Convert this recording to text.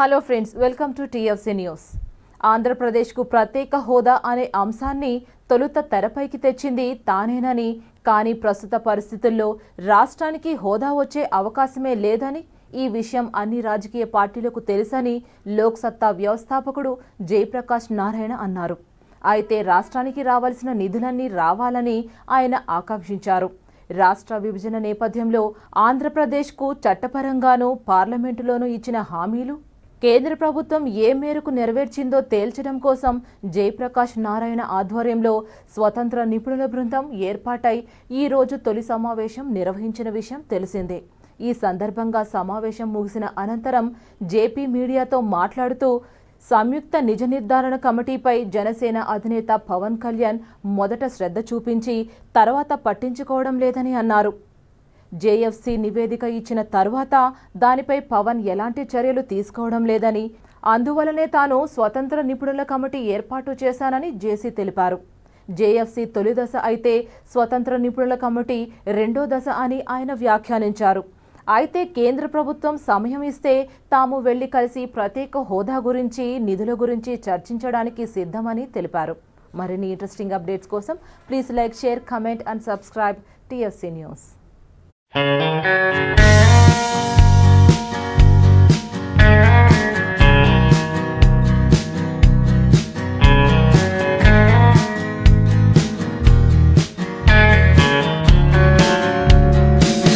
Hello friends welcome to TFC news ఆంధ్రప్రదేశ్కు ప్రత్యేక హోదా అనే అంశాన్ని తొలుత తెరపైకి తెచ్చింది తానేనని. కానీ ప్రస్తుత పరిస్థితుల్లో రాష్ట్రానికి హోదా వచ్చే అవకాశమే లేదని ఈ విషయం అన్ని రాజకీయ పార్టీలకు తెలుసని లోక్సత్తా వ్యవస్థాపకుడు జయప్రకాష్ నారాయణ అన్నారు. అయితే రాష్ట్రానికి రావాల్సిన నిధులన్నీ రావాలని ఆయన ఆకాంక్షించారు. రాష్ట్ర విభజన నేపథ్యంలో ఆంధ్రప్రదేశ్కు చట్టపరంగానూ పార్లమెంటులోనూ ఇచ్చిన హామీలు కేంద్ర ప్రభుత్వం ఏ మేరకు నెరవేర్చిందో తేల్చడం కోసం జయప్రకాష్ నారాయణ ఆధ్వర్యంలో స్వతంత్ర నిపుణుల బృందం ఏర్పాటై ఈ రోజు తొలి సమావేశం నిర్వహించిన విషయం తెలిసిందే. ఈ సందర్భంగా సమావేశం ముగిసిన అనంతరం జేపీ మీడియాతో మాట్లాడుతూ సంయుక్త నిజ నిర్ధారణ కమిటీపై జనసేన అధినేత పవన్ కళ్యాణ్ మొదట శ్రద్ధ చూపించి తర్వాత పట్టించుకోవడం లేదని అన్నారు. జేఎఫ్సీ నివేదిక ఇచ్చిన తర్వాత దానిపై పవన్ ఎలాంటి చర్యలు తీసుకోవడం లేదని అందువలనే తాను స్వతంత్ర నిపుణుల కమిటీ ఏర్పాటు చేశానని జేసీ తెలిపారు. జేఎఫ్సీ తొలి దశ అయితే స్వతంత్ర నిపుణుల కమిటీ రెండో దశ అని ఆయన వ్యాఖ్యానించారు. అయితే కేంద్ర ప్రభుత్వం సమయం ఇస్తే తాము వెళ్ళి కలిసి ప్రత్యేక హోదా గురించి నిధుల గురించి చర్చించడానికి సిద్ధమని తెలిపారు. మరిన్ని ఇంట్రెస్టింగ్ అప్డేట్స్ కోసం please like share comment and subscribe TFC news. Música